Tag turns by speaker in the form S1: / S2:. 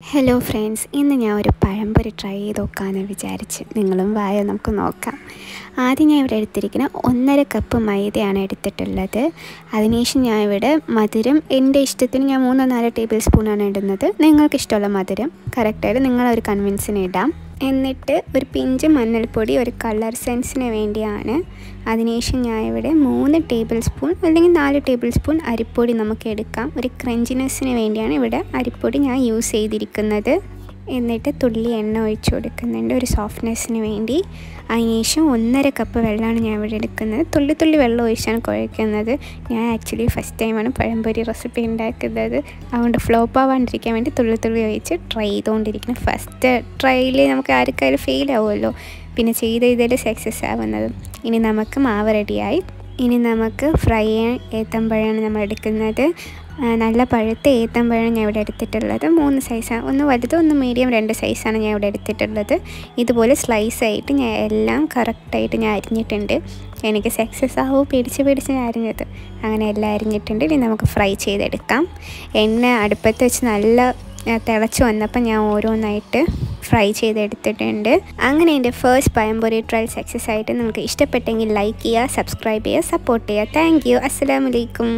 S1: Hello friends ഇന്ന് ഞാൻ ഒരു പഴംപൊരി ട്രൈ ചെയ്ത് നോക്കാമെന്ന് വിചാരിച്ച് നിങ്ങളും വായോ നമുക്ക് നോക്കാം. ആദ്യം ഞാൻ ഇവിടെ എടുത്തിരിക്കുന്ന ഒന്നര കപ്പ് മൈദയാണ് എടുത്തിട്ടുള്ളത്. അതിനുശേഷം ഞാൻ ഇവിടെ മധുരം എന്റെ ഇഷ്ടത്തിന് ഞാൻ മൂന്നോ നാലോ ടേബിൾ സ്പൂണാണ് ഇടുന്നത്. നിങ്ങൾക്ക് ഇഷ്ടമുള്ള മധുരം കറക്റ്റായിട്ട് നിങ്ങളൊരു കൺവിൻസിന് ഇടാം. എന്നിട്ട് ഒരു പിഞ്ച് മഞ്ഞൾപ്പൊടി ഒരു കളർ സെൻസിന് വേണ്ടിയാണ്. അതിനുശേഷം ഞാൻ ഇവിടെ മൂന്ന് ടേബിൾ സ്പൂൺ അല്ലെങ്കിൽ നാല് ടേബിൾ സ്പൂൺ അരിപ്പൊടി നമുക്ക് എടുക്കാം. ഒരു ക്രഞ്ചിനെസ്സിന് വേണ്ടിയാണ് ഇവിടെ അരിപ്പൊടി ഞാൻ യൂസ് ചെയ്തിരിക്കുന്നത്. എന്നിട്ട് തുള്ളി എണ്ണ ഒഴിച്ചു കൊടുക്കുന്നുണ്ട്. ഒരു സോഫ്റ്റ്നെസ്സിന് വേണ്ടി. അതിനുശേഷം ഒന്നര കപ്പ് വെള്ളമാണ് ഞാൻ ഇവിടെ എടുക്കുന്നത്. തുള്ളി തുള്ളി വെള്ളം ഒഴിച്ചാണ് കുഴക്കുന്നത്. ഞാൻ ആക്ച്വലി ഫസ്റ്റ് ടൈമാണ് പഴംപൊരി റെസിപ്പി ഉണ്ടാക്കുന്നത്. അതുകൊണ്ട് ഫ്ലോപ്പ് ആവാണ്ടിരിക്കാൻ വേണ്ടി തുള്ളി തുള്ളി ഒഴിച്ച് ട്രൈ ചെയ്തുകൊണ്ടിരിക്കുന്നത് ഫസ്റ്റ് ട്രൈയിൽ നമുക്ക് ആർക്കായാലും ഫെയിൽ ആവുമല്ലോ. പിന്നെ ചെയ്ത് ചെയ്തതിൽ സക്സസ് ആവുന്നത്. ഇനി നമുക്ക് മാവ് റെഡിയായി ഇനി നമുക്ക് ഫ്രൈ ഏത്തമ്പഴമാണ് നമ്മൾ എടുക്കുന്നത്. നല്ല പഴുത്ത ഏത്തമ്പഴം ഞാൻ ഇവിടെ എടുത്തിട്ടുള്ളത്. മൂന്ന് സൈസാണ് ഒന്ന് വലുത് ഒന്ന് മീഡിയം രണ്ട് സൈസാണ് ഞാൻ ഇവിടെ എടുത്തിട്ടുള്ളത്. ഇതുപോലെ സ്ലൈസ് ആയിട്ട് ഞാൻ എല്ലാം കറക്റ്റായിട്ട് ഞാൻ അരിഞ്ഞിട്ടുണ്ട്. എനിക്ക് സക്സസ് ആവും പിടിച്ച് പിടിച്ച് ഞാൻ അരിഞ്ഞത്. അങ്ങനെ എല്ലാം അരിഞ്ഞിട്ടുണ്ട്. ഇനി നമുക്ക് ഫ്രൈ ചെയ്തെടുക്കാം. എണ്ണ അടുപ്പത്ത് വെച്ച് നല്ല തിളച്ച് വന്നപ്പോൾ ഞാൻ ഓരോന്നായിട്ട് ഫ്രൈ ചെയ്തെടുത്തിട്ടുണ്ട്. അങ്ങനെ എന്റെ ഫസ്റ്റ് പഴംപൊരി ട്രയൽ സക്സസ് ആയിട്ട് നിങ്ങൾക്ക് ഇഷ്ടപ്പെട്ടെങ്കിൽ ലൈക്ക് ചെയ്യുക സബ്സ്ക്രൈബ് ചെയ്യുക സപ്പോർട്ട് ചെയ്യുക. താങ്ക് യു അസ്സലാമലൈക്കും